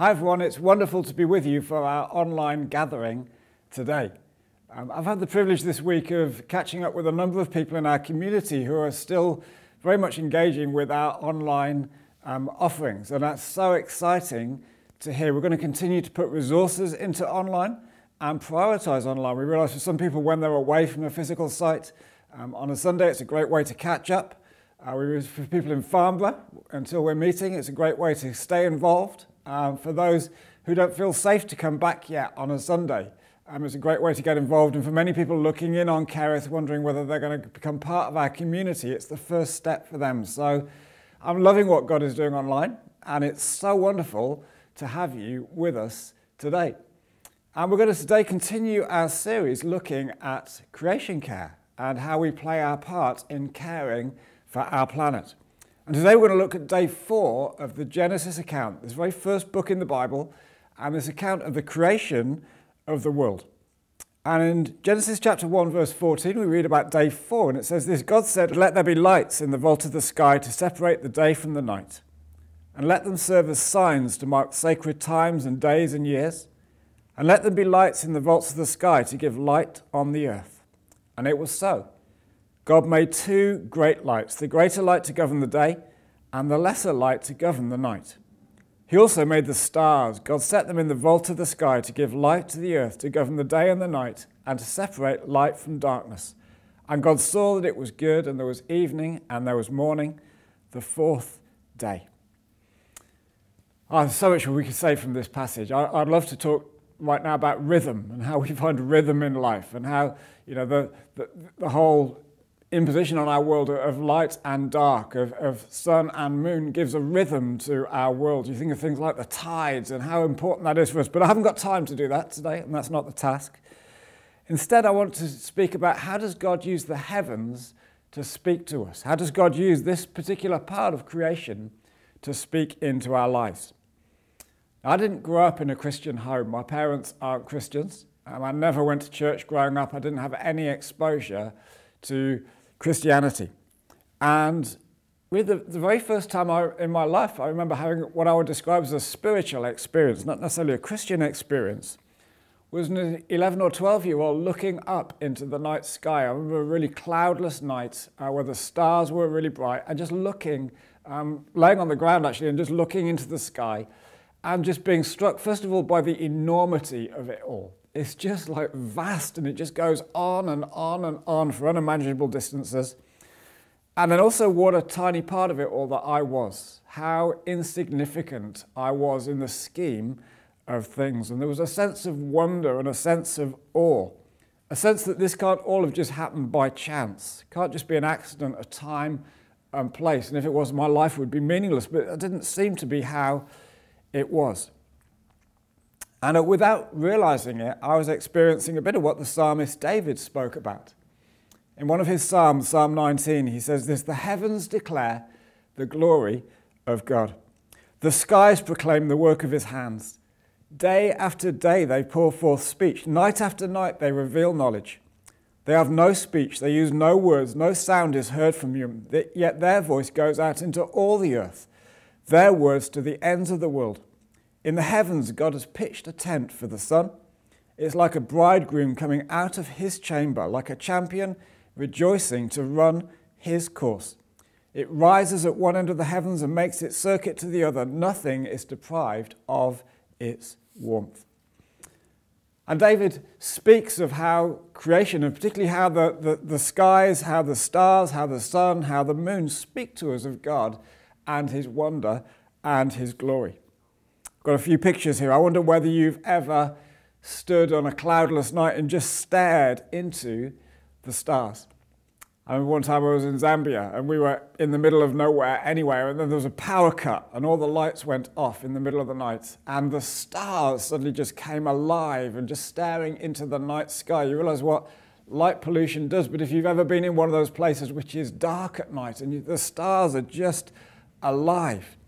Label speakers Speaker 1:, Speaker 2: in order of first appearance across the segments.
Speaker 1: Hi everyone, it's wonderful to be with you for our online gathering today. Um, I've had the privilege this week of catching up with a number of people in our community who are still very much engaging with our online um, offerings, and that's so exciting to hear. We're going to continue to put resources into online and prioritize online. We realize for some people, when they're away from a physical site um, on a Sunday, it's a great way to catch up. Uh, we, for people in Farnborough, until we're meeting, it's a great way to stay involved um, for those who don't feel safe to come back yet on a Sunday. Um, it's a great way to get involved, and for many people looking in on Kerith, wondering whether they're going to become part of our community, it's the first step for them. So I'm loving what God is doing online, and it's so wonderful to have you with us today. And we're going to today continue our series looking at creation care and how we play our part in caring for our planet. And today we're going to look at day four of the Genesis account, this very first book in the Bible, and this account of the creation of the world. And in Genesis chapter 1, verse 14, we read about day four, and it says this God said, Let there be lights in the vault of the sky to separate the day from the night, and let them serve as signs to mark sacred times and days and years, and let them be lights in the vaults of the sky to give light on the earth. And it was so. God made two great lights, the greater light to govern the day, and the lesser light to govern the night. He also made the stars. God set them in the vault of the sky to give light to the earth, to govern the day and the night, and to separate light from darkness. And God saw that it was good, and there was evening, and there was morning, the fourth day. Oh, there's so much we could say from this passage. I, would love to talk right now about rhythm and how we find rhythm in life, and how you know the, the, the whole imposition on our world of light and dark, of, of sun and moon, gives a rhythm to our world. You think of things like the tides and how important that is for us, but I haven't got time to do that today, and that's not the task. Instead, I want to speak about how does God use the heavens to speak to us? How does God use this particular part of creation to speak into our lives? I didn't grow up in a Christian home. My parents aren't Christians. Um, I never went to church growing up. I didn't have any exposure to Christianity. And really, the, the very first time I, in my life, I remember having what I would describe as a spiritual experience, not necessarily a Christian experience, was an 11 or 12 year old looking up into the night sky. I remember a really cloudless night uh, where the stars were really bright and just looking, um, laying on the ground actually, and just looking into the sky and just being struck, first of all, by the enormity of it all. It's just like vast and it just goes on and on and on for unimaginable distances. And then also, what a tiny part of it all that I was, how insignificant I was in the scheme of things. And there was a sense of wonder and a sense of awe, a sense that this can't all have just happened by chance, it can't just be an accident, a time and place. And if it was, my life would be meaningless. But it didn't seem to be how it was. And uh, without realizing it, I was experiencing a bit of what the psalmist David spoke about. In one of his psalms, Psalm 19, he says this The heavens declare the glory of God, the skies proclaim the work of his hands. Day after day they pour forth speech, night after night they reveal knowledge. They have no speech, they use no words, no sound is heard from you, yet their voice goes out into all the earth, their words to the ends of the world. In the heavens, God has pitched a tent for the sun. It's like a bridegroom coming out of his chamber, like a champion rejoicing to run his course. It rises at one end of the heavens and makes its circuit to the other. Nothing is deprived of its warmth. And David speaks of how creation, and particularly how the, the, the, skies, how the stars, how the sun, how the moon speak to us of God and his wonder and his glory. Got a few pictures here. I wonder whether you've ever stood on a cloudless night and just stared into the stars. I remember one time I was in Zambia and we were in the middle of nowhere anywhere, and then there was a power cut and all the lights went off in the middle of the night, and the stars suddenly just came alive and just staring into the night sky. You realize what light pollution does, but if you've ever been in one of those places which is dark at night and you, the stars are just alive,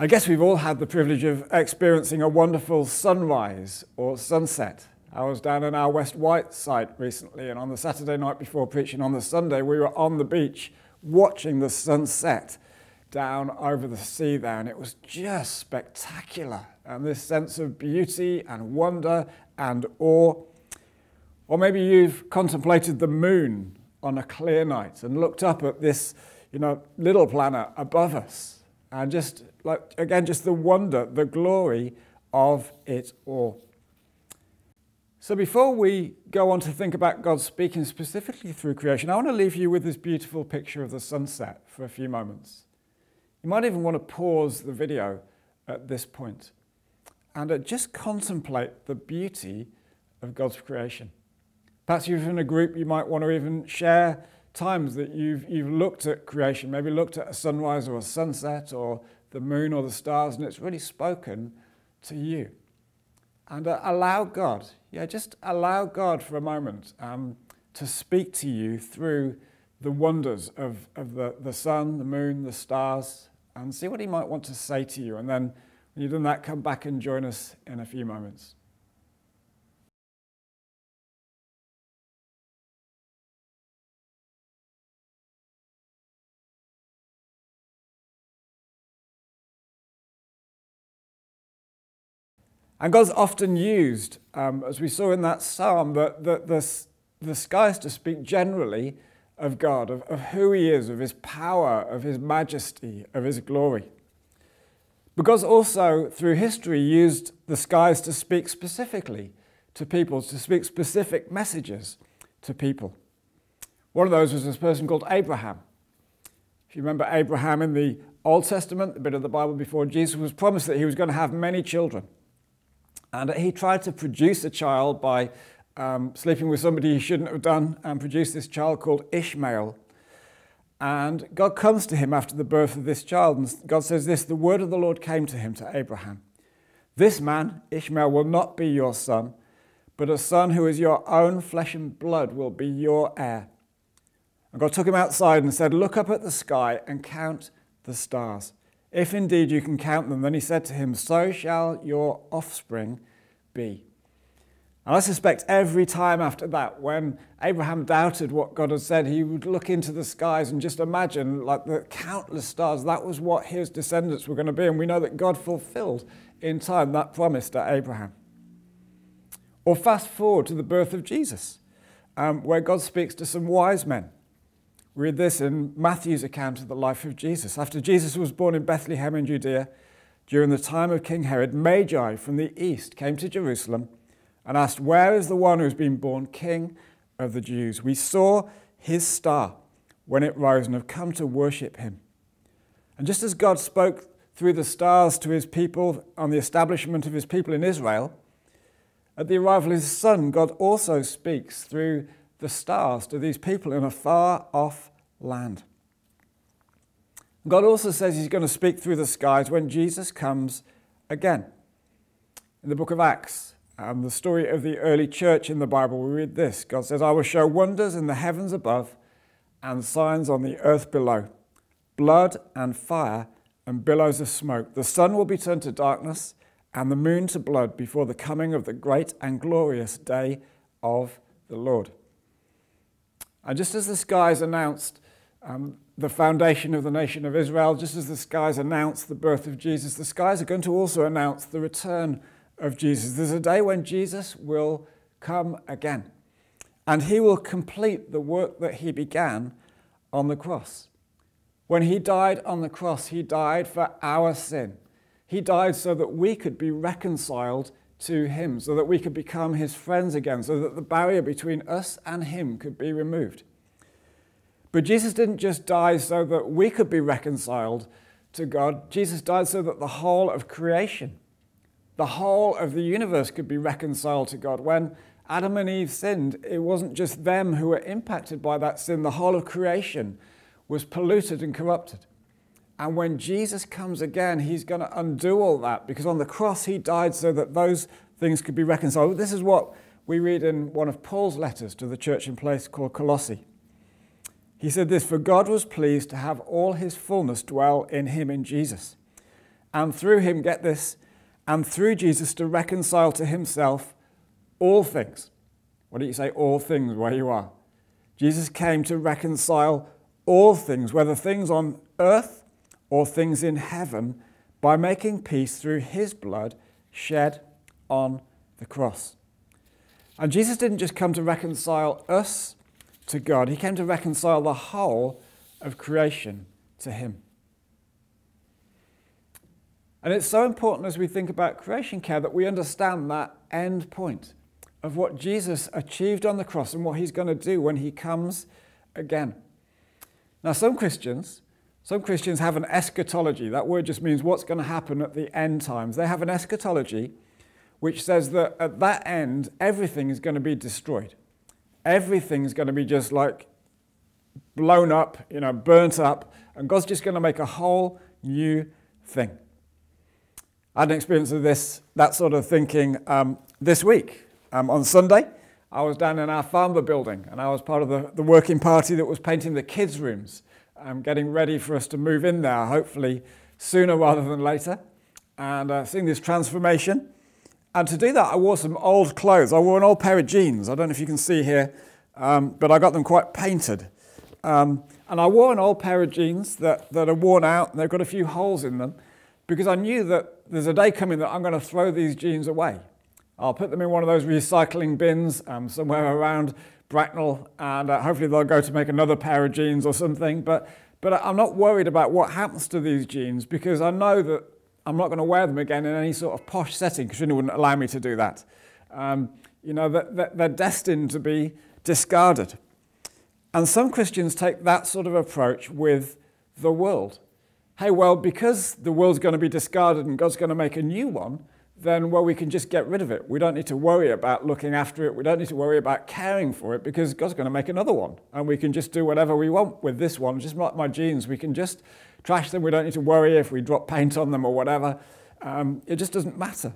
Speaker 1: I guess we've all had the privilege of experiencing a wonderful sunrise or sunset. I was down in our West Wight site recently, and on the Saturday night before preaching on the Sunday, we were on the beach watching the sunset down over the sea there, and it was just spectacular. And this sense of beauty and wonder and awe. Or maybe you've contemplated the moon on a clear night and looked up at this, you know, little planet above us, and just like again, just the wonder, the glory of it all. So, before we go on to think about God speaking specifically through creation, I want to leave you with this beautiful picture of the sunset for a few moments. You might even want to pause the video at this point and uh, just contemplate the beauty of God's creation. Perhaps you're in a group, you might want to even share times that you've, you've looked at creation, maybe looked at a sunrise or a sunset or the moon or the stars, and it's really spoken to you and uh, allow God, yeah, just allow God for a moment um, to speak to you through the wonders of, of the, the sun, the moon, the stars, and see what He might want to say to you. And then when you've done that, come back and join us in a few moments. And God's often used, um, as we saw in that psalm, the, the, the, the skies to speak generally of God, of, of who He is, of His power, of His majesty, of His glory. But God's also, through history, used the skies to speak specifically to people, to speak specific messages to people. One of those was this person called Abraham. If you remember Abraham in the Old Testament, the bit of the Bible before Jesus, was promised that he was going to have many children. And he tried to produce a child by um, sleeping with somebody he shouldn't have done and produced this child called Ishmael. And God comes to him after the birth of this child, and God says this The word of the Lord came to him, to Abraham. This man, Ishmael, will not be your son, but a son who is your own flesh and blood will be your heir. And God took him outside and said, Look up at the sky and count the stars if indeed you can count them, then he said to him, So shall your offspring be. And I suspect every time after that, when Abraham doubted what God had said, he would look into the skies and just imagine, like the countless stars, that was what his descendants were going to be. And we know that God fulfilled in time that promise to Abraham. Or fast forward to the birth of Jesus, um, where God speaks to some wise men read this in Matthew's account of the life of Jesus. After Jesus was born in Bethlehem in Judea, during the time of King Herod, Magi from the east came to Jerusalem and asked, Where is the one who has been born King of the Jews? We saw his star when it rose and have come to worship him. And just as God spoke through the stars to his people on the establishment of his people in Israel, at the arrival of his son, God also speaks through the stars to these people in a far off land. God also says he's going to speak through the skies when Jesus comes again. In the book of Acts, um, the story of the early church in the Bible, we read this God says, I will show wonders in the heavens above and signs on the earth below blood and fire and billows of smoke. The sun will be turned to darkness and the moon to blood before the coming of the great and glorious day of the Lord. And just as the skies announced um, the foundation of the nation of Israel, just as the skies announced the birth of Jesus, the skies are going to also announce the return of Jesus. There's a day when Jesus will come again, and he will complete the work that he began on the cross. When he died on the cross, he died for our sin. He died so that we could be reconciled to him so that we could become his friends again, so that the barrier between us and him could be removed. But Jesus didn't just die so that we could be reconciled to God, Jesus died so that the whole of creation, the whole of the universe could be reconciled to God. When Adam and Eve sinned, it wasn't just them who were impacted by that sin, the whole of creation was polluted and corrupted. And when Jesus comes again, he's going to undo all that because on the cross he died so that those things could be reconciled. This is what we read in one of Paul's letters to the church in place called Colossae. He said this For God was pleased to have all his fullness dwell in him in Jesus. And through him, get this, and through Jesus to reconcile to himself all things. What do you say, all things, where you are? Jesus came to reconcile all things, whether things on earth or things in heaven by making peace through his blood shed on the cross. And Jesus didn't just come to reconcile us to God, he came to reconcile the whole of creation to him. And it's so important as we think about creation care that we understand that end point of what Jesus achieved on the cross and what he's going to do when he comes again. Now, some Christians, some Christians have an eschatology. That word just means what's going to happen at the end times. They have an eschatology which says that at that end, everything is going to be destroyed. Everything is going to be just like blown up, you know, burnt up, and God's just going to make a whole new thing. I had an experience of this, that sort of thinking um, this week. Um, on Sunday, I was down in our Farnborough building and I was part of the, the working party that was painting the kids' rooms, um, getting ready for us to move in there, hopefully sooner rather than later, and uh, seeing this transformation. And to do that, I wore some old clothes. I wore an old pair of jeans. I don't know if you can see here, um, but I got them quite painted. Um, and I wore an old pair of jeans that, that are worn out and they've got a few holes in them because I knew that there's a day coming that I'm going to throw these jeans away. I'll put them in one of those recycling bins um, somewhere around Bracknell, and uh, hopefully they'll go to make another pair of jeans or something. But, but I'm not worried about what happens to these jeans because I know that I'm not going to wear them again in any sort of posh setting because Katrina wouldn't allow me to do that. Um, you know, that, they're destined to be discarded. And some Christians take that sort of approach with the world. Hey, well, because the world's going to be discarded and God's going to make a new one, then well, we can just get rid of it. We don't need to worry about looking after it. We don't need to worry about caring for it because God's going to make another one. And we can just do whatever we want with this one. Just like my jeans, we can just trash them. We don't need to worry if we drop paint on them or whatever. Um, it just doesn't matter.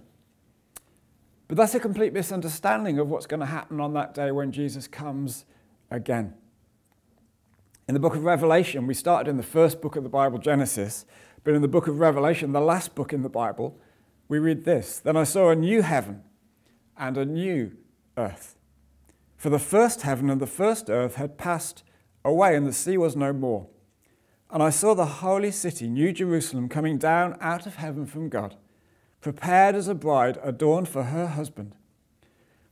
Speaker 1: But that's a complete misunderstanding of what's going to happen on that day when Jesus comes again. In the book of Revelation, we started in the first book of the Bible, Genesis, but in the book of Revelation, the last book in the Bible, we read this Then I saw a new heaven and a new earth. For the first heaven and the first earth had passed away, and the sea was no more. And I saw the holy city, New Jerusalem, coming down out of heaven from God, prepared as a bride adorned for her husband.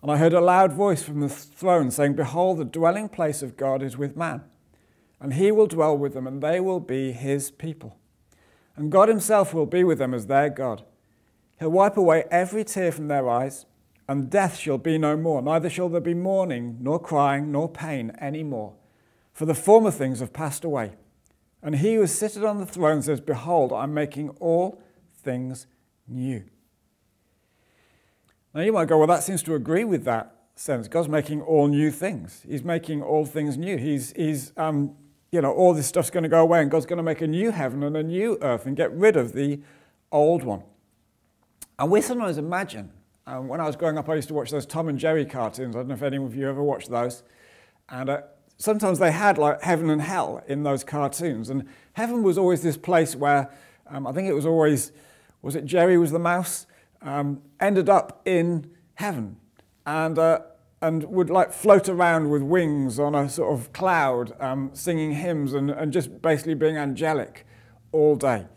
Speaker 1: And I heard a loud voice from the throne saying, Behold, the dwelling place of God is with man, and he will dwell with them, and they will be his people. And God himself will be with them as their God. He'll wipe away every tear from their eyes, and death shall be no more. Neither shall there be mourning, nor crying, nor pain any more, for the former things have passed away. And he who is seated on the throne says, Behold, I'm making all things new. Now you might go, well, that seems to agree with that sense. God's making all new things. He's making all things new. He's, he's um, you know, all this stuff's going to go away, and God's going to make a new heaven and a new earth and get rid of the old one. And we sometimes imagine, um, when I was growing up, I used to watch those Tom and Jerry cartoons. I don't know if any of you ever watched those. And uh, sometimes they had like heaven and hell in those cartoons. And heaven was always this place where um, I think it was always, was it Jerry was the mouse? Um, ended up in heaven and, uh, and would like float around with wings on a sort of cloud, um, singing hymns and, and just basically being angelic all day.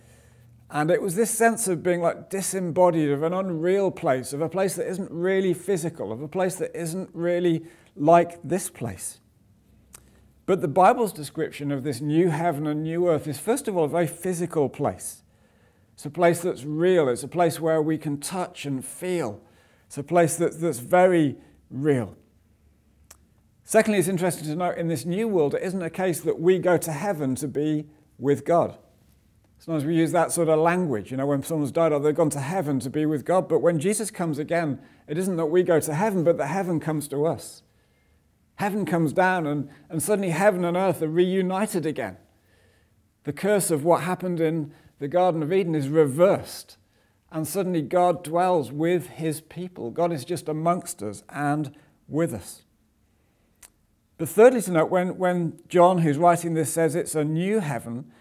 Speaker 1: And it was this sense of being like disembodied of an unreal place, of a place that isn't really physical, of a place that isn't really like this place. But the Bible's description of this new heaven and new earth is, first of all, a very physical place. It's a place that's real. It's a place where we can touch and feel. It's a place that, that's very real. Secondly, it's interesting to note in this new world, it isn't a case that we go to heaven to be with God. Sometimes we use that sort of language, you know, when someone's died or they've gone to heaven to be with God. But when Jesus comes again, it isn't that we go to heaven, but that heaven comes to us. Heaven comes down, and, and suddenly heaven and earth are reunited again. The curse of what happened in the Garden of Eden is reversed, and suddenly God dwells with his people. God is just amongst us and with us. But thirdly, to note, when, when John, who's writing this, says it's a new heaven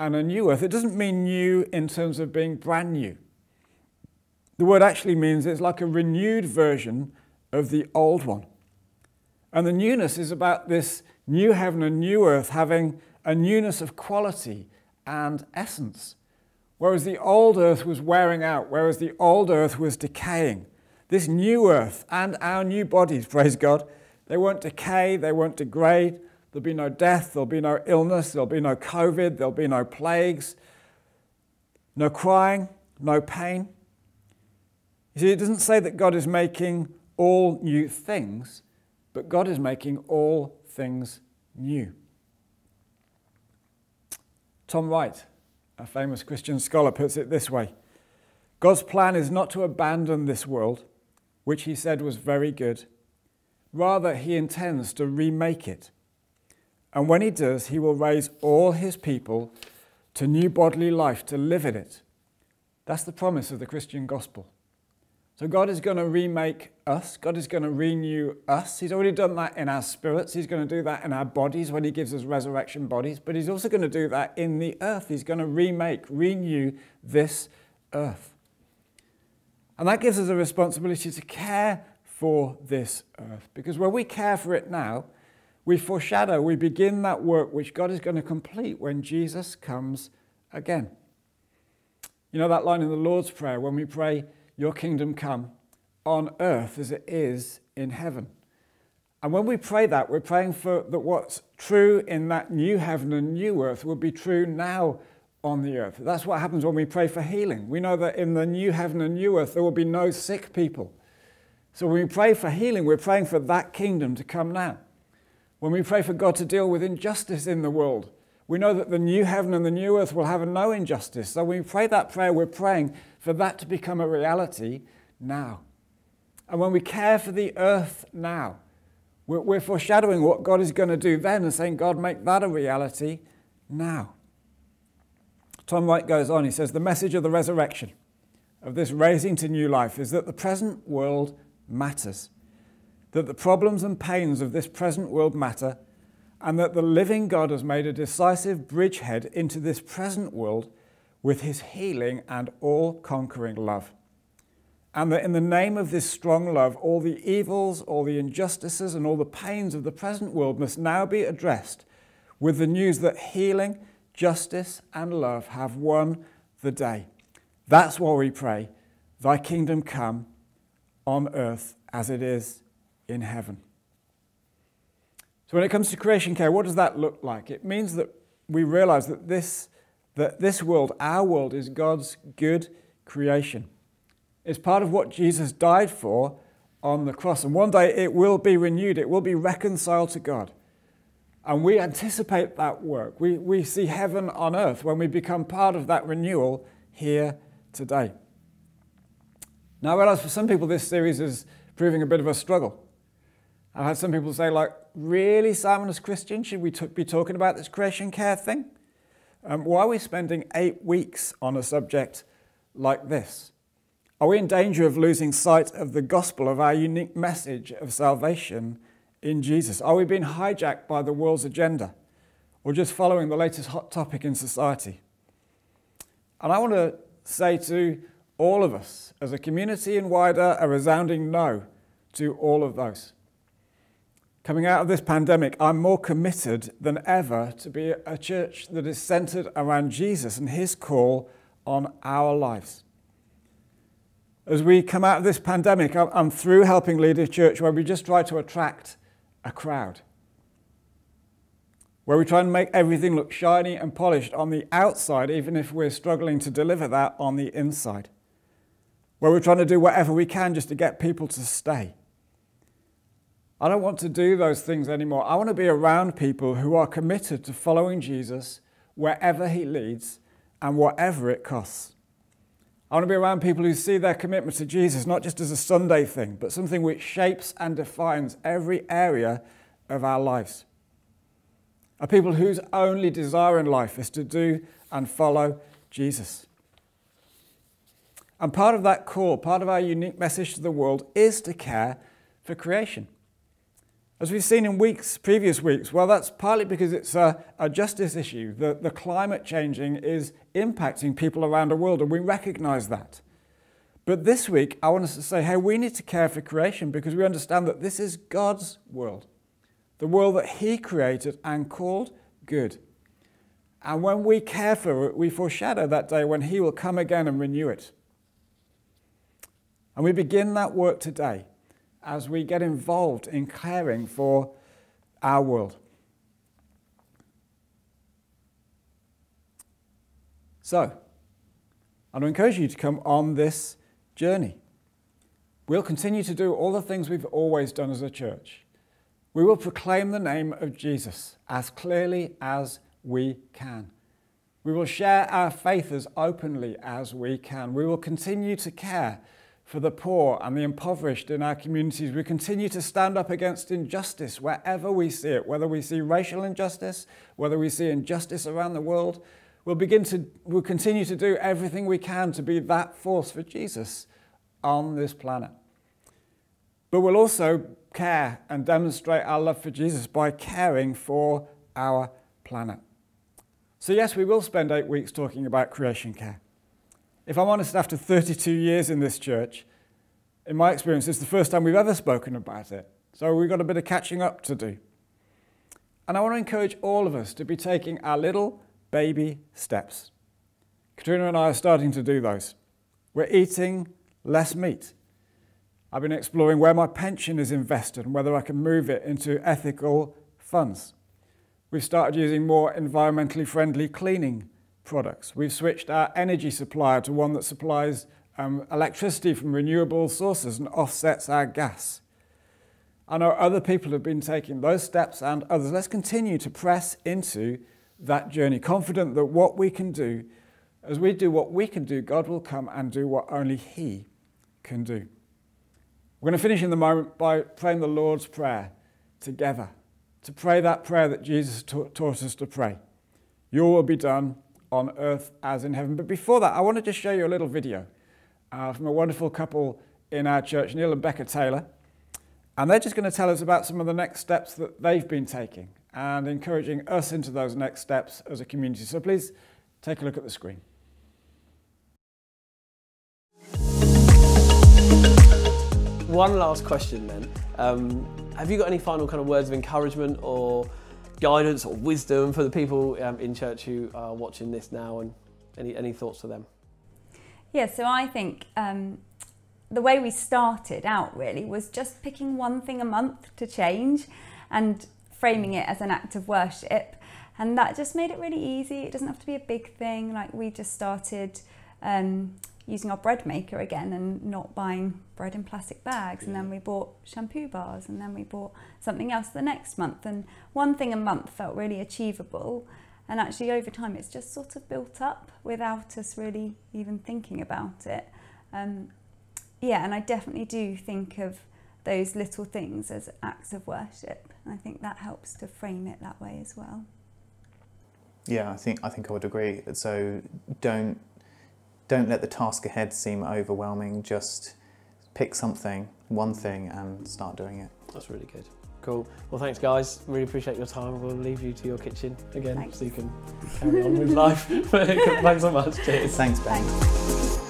Speaker 1: and a new earth, it doesn't mean new in terms of being brand new. The word actually means it's like a renewed version of the old one. And the newness is about this new heaven and new earth having a newness of quality and essence. Whereas the old earth was wearing out, whereas the old earth was decaying. This new earth and our new bodies, praise God, they won't decay, they won't degrade. There'll be no death, there'll be no illness, there'll be no COVID, there'll be no plagues, no crying, no pain. You see, it doesn't say that God is making all new things, but God is making all things new. Tom Wright, a famous Christian scholar, puts it this way God's plan is not to abandon this world, which he said was very good. Rather, he intends to remake it. And when he does, he will raise all his people to new bodily life to live in it. That's the promise of the Christian gospel. So God is going to remake us. God is going to renew us. He's already done that in our spirits. He's going to do that in our bodies when He gives us resurrection bodies. But He's also going to do that in the earth. He's going to remake, renew this earth. And that gives us a responsibility to care for this earth. Because when we care for it now, we foreshadow, we begin that work which God is going to complete when Jesus comes again. You know that line in the Lord's Prayer when we pray, your kingdom come on earth as it is in heaven. And when we pray that, we're praying for that what's true in that new heaven and new earth will be true now on the earth. That's what happens when we pray for healing. We know that in the new heaven and new earth, there will be no sick people. So when we pray for healing, we're praying for that kingdom to come now. When we pray for God to deal with injustice in the world, we know that the new heaven and the new earth will have no injustice. So when we pray that prayer, we're praying for that to become a reality now. And when we care for the earth now, we're, we're foreshadowing what God is going to do then and saying, God, make that a reality now. Tom Wright goes on, he says, The message of the resurrection, of this raising to new life, is that the present world matters, that the problems and pains of this present world matter, and that the living God has made a decisive bridgehead into this present world with his healing and all conquering love. And that in the name of this strong love, all the evils, all the injustices, and all the pains of the present world must now be addressed with the news that healing, justice, and love have won the day. That's why we pray, Thy kingdom come on earth as it is in heaven. So, when it comes to creation care, what does that look like? It means that we realize that this that this world, our world, is God's good creation. It's part of what Jesus died for on the cross. And one day it will be renewed, it will be reconciled to God. And we anticipate that work. We, we see heaven on earth when we become part of that renewal here today. Now, I realize for some people this series is proving a bit of a struggle. I've had some people say, like, really, Simon, as Christian, should we be talking about this creation care thing? Um, why are we spending eight weeks on a subject like this? Are we in danger of losing sight of the gospel, of our unique message of salvation in Jesus? Are we being hijacked by the world's agenda or just following the latest hot topic in society? And I want to say to all of us, as a community and wider, a resounding no to all of those. Coming out of this pandemic, I'm more committed than ever to be a church that is centered around Jesus and his call on our lives. As we come out of this pandemic, I'm through helping lead a church where we just try to attract a crowd, where we try and make everything look shiny and polished on the outside, even if we're struggling to deliver that on the inside, where we're trying to do whatever we can just to get people to stay I don't want to do those things anymore. I want to be around people who are committed to following Jesus wherever he leads and whatever it costs. I want to be around people who see their commitment to Jesus not just as a Sunday thing, but something which shapes and defines every area of our lives. Are people whose only desire in life is to do and follow Jesus. And part of that call, part of our unique message to the world is to care for creation. As we've seen in weeks, previous weeks, well, that's partly because it's a, a justice issue. The, the climate changing is impacting people around the world, and we recognize that. But this week, I want us to say, hey, we need to care for creation because we understand that this is God's world, the world that He created and called good. And when we care for it, we foreshadow that day when He will come again and renew it. And we begin that work today as we get involved in caring for our world. So, I'd encourage you to come on this journey. We'll continue to do all the things we've always done as a church. We will proclaim the name of Jesus as clearly as we can. We will share our faith as openly as we can. We will continue to care for the poor and the impoverished in our communities. We continue to stand up against injustice wherever we see it, whether we see racial injustice, whether we see injustice around the world. We'll begin to we'll continue to do everything we can to be that force for Jesus on this planet. But we'll also care and demonstrate our love for Jesus by caring for our planet. So, yes, we will spend eight weeks talking about creation care. If I'm honest, after 32 years in this church, in my experience, it's the first time we've ever spoken about it. So, we've got a bit of catching up to do. And I want to encourage all of us to be taking our little baby steps. Katrina and I are starting to do those. We're eating less meat. I've been exploring where my pension is invested and whether I can move it into ethical funds. We've started using more environmentally friendly cleaning products. We've switched our energy supplier to one that supplies um, electricity from renewable sources and offsets our gas. I know other people have been taking those steps and others. Let's continue to press into that journey, confident that what we can do, as we do what we can do, God will come and do what only He can do. We're going to finish in the moment by praying the Lord's Prayer together, to pray that prayer that Jesus taught us to pray. Your will be done on earth as in heaven. But before that, I want to just show you a little video uh, from a wonderful couple in our church, Neil and Becca Taylor. And they're just going to tell us about some of the next steps that they've been taking and encouraging us into those next steps as a community. So please take a look at the screen.
Speaker 2: one last question then. Um, have you got any final kind of words of encouragement or guidance or wisdom for the people um, in church who are watching this now and any, any thoughts for them?
Speaker 3: Yeah, so I think um, the way we started out really was just picking one thing a month to change and framing it as an act of worship. And that just made it really easy. It doesn't have to be a big thing. Like we just started um, using our bread maker again and not buying bread in plastic bags. Yeah. And then we bought shampoo bars and then we bought something else the next month. And one thing a month felt really achievable. And actually, over time, it's just sort of built up without us really even thinking about it. Um, yeah, and I definitely do think of those little things as acts of worship. And I think that helps to frame it that way as well.
Speaker 4: Yeah, I think I think I would agree. So don't don't let the task ahead seem overwhelming. Just pick something, one thing, and start doing it.
Speaker 2: That's really good. Cool. Well, thanks, guys. Really appreciate your time. We'll leave you to your kitchen again
Speaker 3: thanks.
Speaker 2: so you can carry on with life. thanks so much. Cheers.
Speaker 4: Thanks, Ben. Thanks.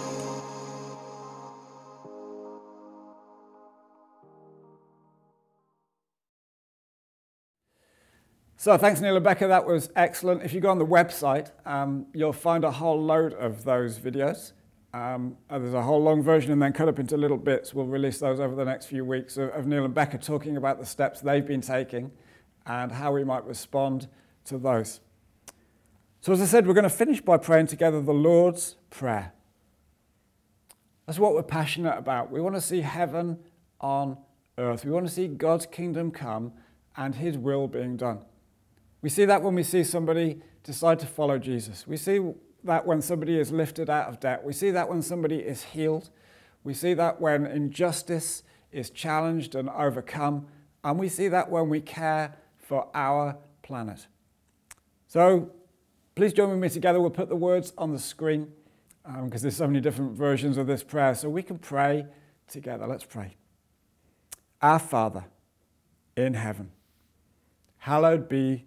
Speaker 1: So thanks, Neil and Becca. That was excellent. If you go on the website, um, you'll find a whole load of those videos. Um, there's a whole long version and then cut up into little bits. We'll release those over the next few weeks of, of Neil and Becca talking about the steps they've been taking and how we might respond to those. So as I said, we're going to finish by praying together the Lord's Prayer. That's what we're passionate about. We want to see heaven on earth. We want to see God's kingdom come and his will being done. We see that when we see somebody decide to follow Jesus. We see that when somebody is lifted out of debt. We see that when somebody is healed. We see that when injustice is challenged and overcome. And we see that when we care for our planet. So please join with me together. We'll put the words on the screen because um, there's so many different versions of this prayer. So we can pray together. Let's pray. Our Father in heaven, hallowed be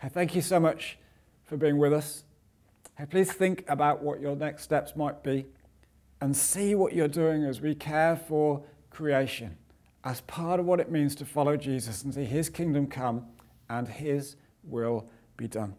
Speaker 1: Hey, thank you so much for being with us. Hey, please think about what your next steps might be and see what you're doing as we care for creation as part of what it means to follow Jesus and see his kingdom come and his will be done.